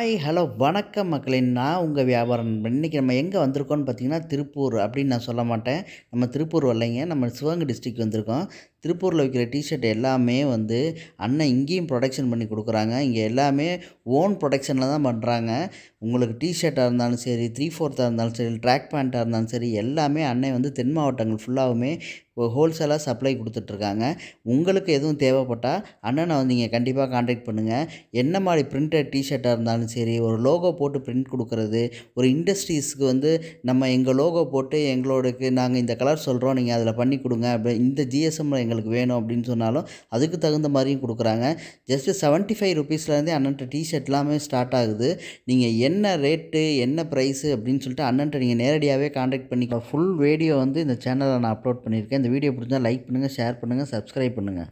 Hi hello வணக்கம் மக்களே. நான் உங்கள் வியாபாரம் இன்றைக்கி நம்ம எங்கே வந்திருக்கோம்னு பார்த்தீங்கன்னா திருப்பூர் அப்படின்னு நான் சொல்ல மாட்டேன். நம்ம திருப்பூர் வரலைங்க. நம்ம சிவகங்கை டிஸ்ட்ரிக்ட் வந்திருக்கோம். திருப்பூரில் விற்கிற டிஷர்ட் எல்லாமே வந்து அண்ணன் இங்கேயும் ப்ரொடக்ஷன் பண்ணி கொடுக்குறாங்க. இங்கே எல்லாமே ஓன் ப்ரொடக்ஷனில் தான் பண்ணுறாங்க உங்களுக்கு டிஷர்ட்டாக இருந்தாலும் சரி த்ரீ ஃபோர்த்தாக இருந்தாலும் சரி ட்ராக் பேண்ட்டாக இருந்தாலும் சரி எல்லாமே அண்ணன் வந்து தென் மாவட்டங்கள் ஃபுல்லாகவுமே ஹோல்சேலாக சப்ளை கொடுத்துட்ருக்காங்க. உங்களுக்கு எதுவும் தேவைப்பட்டால் அண்ணனை வந்து நீங்கள் கண்டிப்பாக காண்டாக்ட் பண்ணுங்கள் என்ன மாதிரி பிரிண்டட் டிஷர்ட்டாக இருந்தாலும் சரி ஒரு லோகோ போட்டு பிரிண்ட் கொடுக்குறது ஒரு இண்டஸ்ட்ரீஸ்க்கு வந்து நம்ம எங்கள் லோகோ போட்டு எங்களோடக்கு நாங்கள் இந்த கலர் சொல்கிறோம் நீங்கள் அதில் பண்ணி கொடுங்க. அப்படி இந்த ஜிஎஸ்எம்மில் எங்களுக்கு வேணும் அப்படின்னு சொன்னாலும் அதுக்கு தகுந்த மாதிரியும் கொடுக்குறாங்க. ஜஸ்ட்டு செவன்ட்டி ஃபைவ் ருபீஸ்லேருந்தே அண்ணன்ட்ட டிஷர்ட் எல்லாமே ஸ்டார்ட் ஆகுது. நீங்கள் என்ன ரேட்டு என்ன ப்ரைஸு அப்படின்னு சொல்லிட்டு அண்ணன்ட்ட நீங்கள் நேரடியாகவே காண்டாக்ட் பண்ணிக்கலாம் ஃபுல் வீடியோ வந்து இந்த சேனலில் நான் அப்லோட் பண்ணியிருக்கேன். இந்த வீடியோ பிடிச்சா லைக் பண்ணுங்கள் ஷேர் பண்ணுங்கள் சப்ஸ்கிரைப் பண்ணுங்கள்